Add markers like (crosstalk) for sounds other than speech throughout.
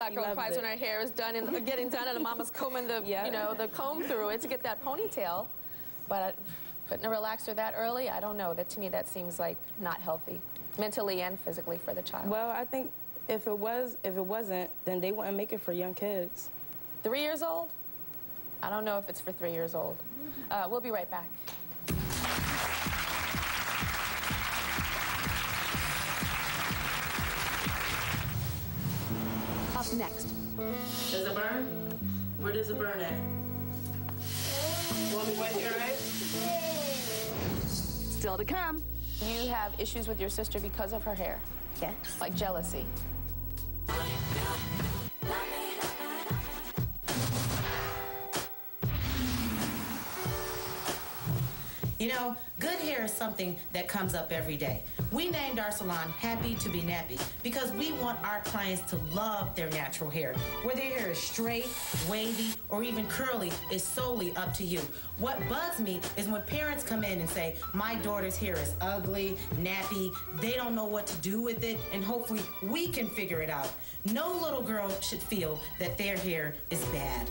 Black girl cries it. when her hair is done and getting done, and the mama's combing the, Yeah. you know, the comb through it to get that ponytail. But putting a relaxer that early, I don't know. That to me, that seems like not healthy, mentally and physically for the child. Well, I think if it was, if it wasn't, then they wouldn't make it for young kids. Three years old? I don't know if it's for three years old. Uh, we'll be right back. Up next, Does it burn? Where does it burn at? Want me to wipe your eyes? still to come. You have issues with your sister because of her hair, Yes. like jealousy. You know, good hair is something that comes up every day. We named our salon Happy to be Nappy because we want our clients to love their natural hair. Whether their hair is straight, wavy, or even curly is solely up to you. What bugs me is when parents come in and say, My daughter's hair is ugly, nappy, they don't know what to do with it, and hopefully we can figure it out. No little girl should feel that their hair is bad.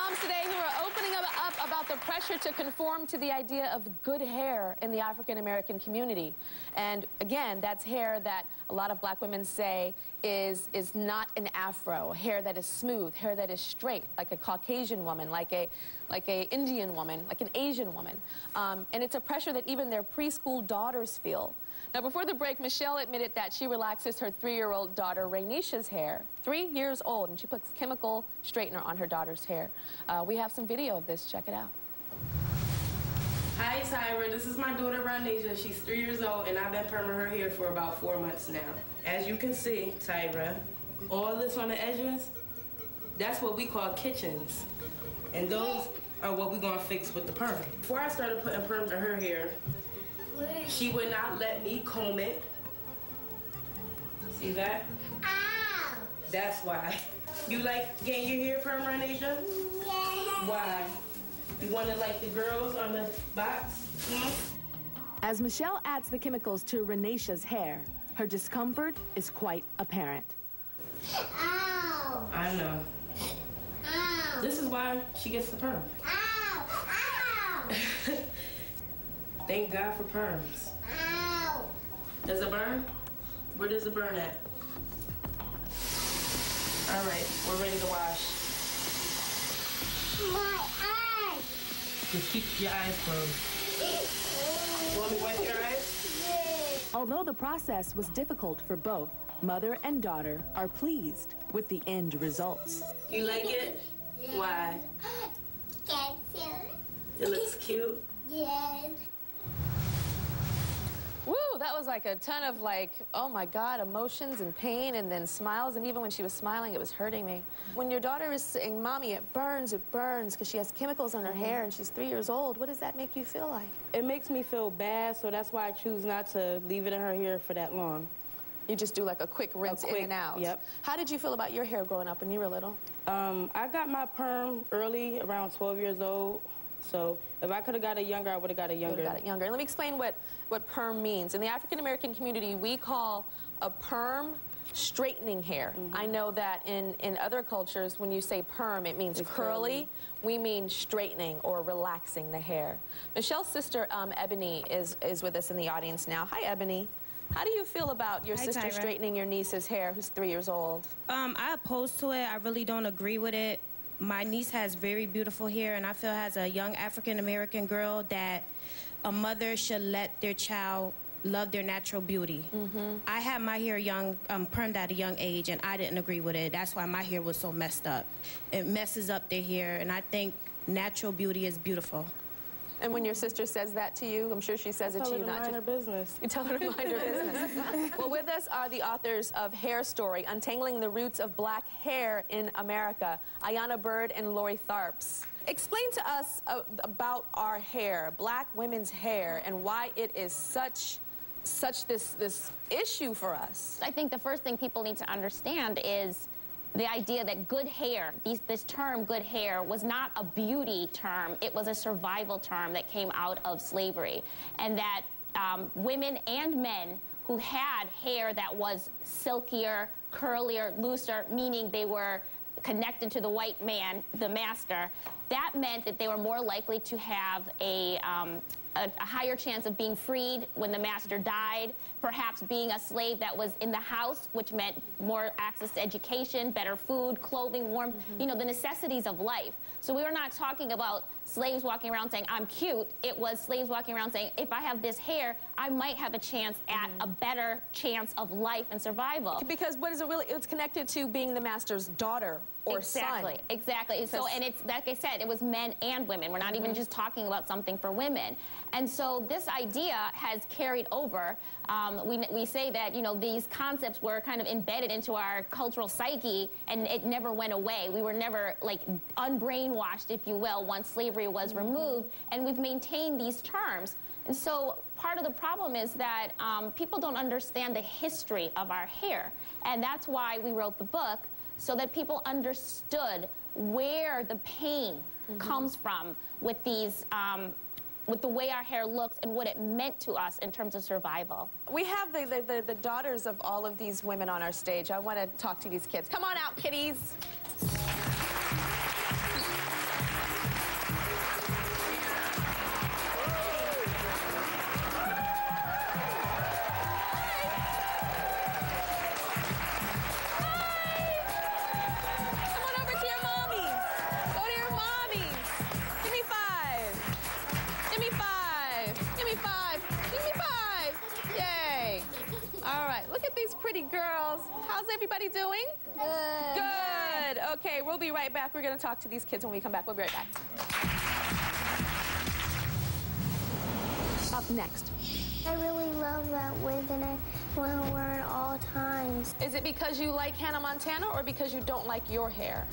Moms today who are opening up, about the pressure to conform to the idea of good hair in the African American community. And again, that's hair that a lot of black women say is, is not an afro, hair that is smooth, hair that is straight, like a Caucasian woman, like a, like a Indian woman, like an Asian woman. Um, and it's a pressure that even their preschool daughters feel. Now, before the break, Michelle admitted that she relaxes her three-year-old daughter, Rainisha's hair, three years old, and she puts chemical straightener on her daughter's hair. Uh, we have some video of this. Check it out. Hi, Tyra. This is my daughter, Ronasia. She's three years old, and I've been perming her hair for about four months now. As you can see, Tyra, all this on the edges, that's what we call kitchens. And those are what we're gonna fix with the perm. Before I started putting perm in her hair, she would not let me comb it. See that? Ow! That's why. You like getting your hair perm, Ronasia? Yeah. Why? You want to like the girls on the box? Hmm? As Michelle adds the chemicals to Renisha's hair, her discomfort is quite apparent. Ow! I know. Ow! This is why she gets the perm. Ow! Ow! (laughs) Thank God for perms. Ow! Does it burn? Where does it burn at? All right, we're ready to wash. My eyes! Just keep your eyes closed. Want me to wipe your eyes? Although the process was difficult for both, mother and daughter are pleased with the end results. You like it? Why? (gasps) Get you? It looks cute. Yes. Woo, that was like a ton of like, oh my God, emotions and pain and then smiles. And even when she was smiling, it was hurting me. When your daughter is saying, Mommy, it burns, it burns, because she has chemicals on her hair and she's three years old, what does that make you feel like? It makes me feel bad, so that's why I choose not to leave it in her hair for that long. You just do like a quick rinse in quick- and out. yep. How did you feel about your hair growing up when you were little? Um, I got my perm early, around 12 years old. So if I could have got it younger, I would have got it You younger. got it younger. Let me explain what, what perm means. In the African American community, we call a perm straightening hair. Mm-hmm. I know that in, in other cultures, when you say perm, it means curly. curly. We mean straightening or relaxing the hair. Michelle's sister, um, Ebony, is, is with us in the audience now. Hi, Ebony. How do you feel about your Hi, sister Tyra. straightening your niece's hair, who's three years old? Um, I oppose to it. I really don't agree with it. My niece has very beautiful hair, and I feel as a young African American girl that a mother should let their child love their natural beauty. I had my hair young, um, permed at a young age, and I didn't agree with it. That's why my hair was so messed up. It messes up their hair, and I think natural beauty is beautiful. And when your sister says that to you, I'm sure she says it to her you to not mind to. her business. (laughs) You tell her to mind her business. (laughs) well, with us are the authors of Hair Story, Untangling the Roots of Black Hair in America, Ayana Byrd and Lori Tharps. Explain to us uh, about our hair, black women's hair, and why it is such such this this issue for us. I think the first thing people need to understand is the idea that good hair, these, this term good hair, was not a beauty term, it was a survival term that came out of slavery. And that um, women and men who who had hair that was silkier, curlier, looser, meaning they were connected to the white man, the master, that meant that they were more likely to have a, um, a, a higher chance of being freed when the master died, perhaps being a slave that was in the house, which meant more access to education, better food, clothing, warmth, you know, the necessities of life. So we were not talking about slaves walking around saying, I'm cute. It was slaves walking around saying, if I have this hair, I might have a chance at a better chance of life and survival. Because what is it really? It's connected to being the master's daughter or exactly, son. exactly. So, and it's like I said, it was men and women. We're not even just talking about something for women. And so this idea has carried over. Um, we, we say that you know these concepts were kind of embedded into our cultural psyche, and it never went away. We were never like unbrainwashed, if you will, once slavery was removed, and we've maintained these terms. And so part of the problem is that um, people don't understand the history of our hair, and that's why we wrote the book so that people understood where the pain comes from with these um, with the way our hair looks and what it meant to us in terms of survival We have the, the, the, the daughters of all of these women on our stage. I want to talk to these kids. Come on out, kitties. At these pretty girls. How's everybody doing? Good. Good. Okay, we'll be right back. We're going to talk to these kids when we come back. We'll be right back. Up next. I really love that wig and I want to wear it all times Is it because you like Hannah Montana or because you don't like your hair?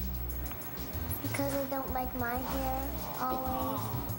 because I don't like my hair always.